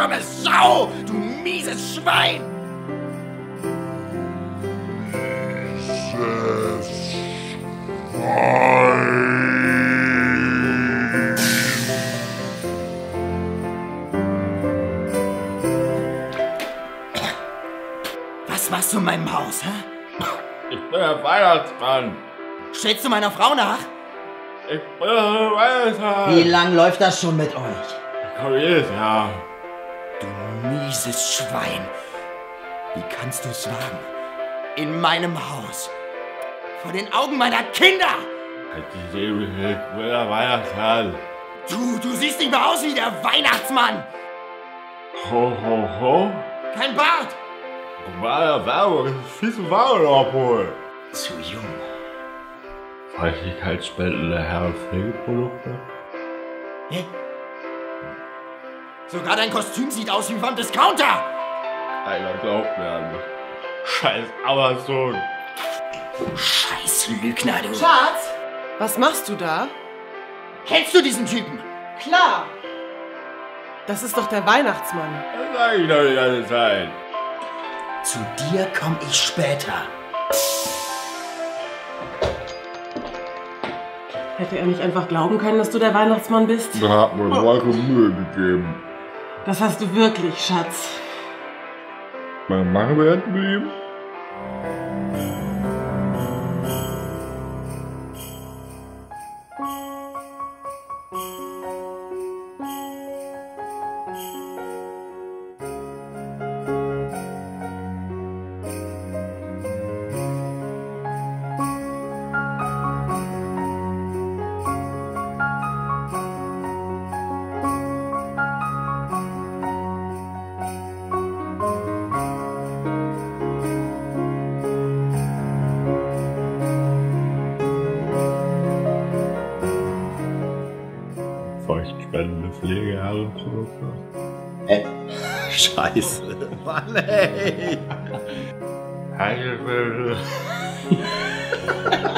Au, du mieses Schwein! Was machst du in meinem Haus, hä? Ich bin der Weihnachtsmann. Stellst du meiner Frau nach? Ich bin der Weihnachtsmann. Wie lang läuft das schon mit euch? Ich komme jedes Jahr. Mieses Schwein! Wie kannst du es wagen? In meinem Haus. Vor den Augen meiner Kinder! Weihnachtsmann. Du, du siehst nicht mehr aus wie der Weihnachtsmann! Ho, ho, ho. Kein Bart! Es ist viel zu warm abholen. Zu jung. Feuchtigkeitsspendende Herren Pflegeprodukte. Hä? Sogar dein Kostüm sieht aus wie vom Discounter! Keiner glaubt mir an. Scheiß Amazon. Scheiß Lügner, du! Schatz, was machst du da? Kennst du diesen Typen? Klar. Das ist doch der Weihnachtsmann. Das sag ich doch die ganze Zeit. Zu dir komm ich später. Hätte er nicht einfach glauben können, dass du der Weihnachtsmann bist? Da hat mir Marco Mühe gegeben. Das hast du wirklich, Schatz. Mein Machen wir mit ihm? feuchtspendende Pflegehaareprodukte. Äh. Scheiße. Mann, ey. Heidelberg.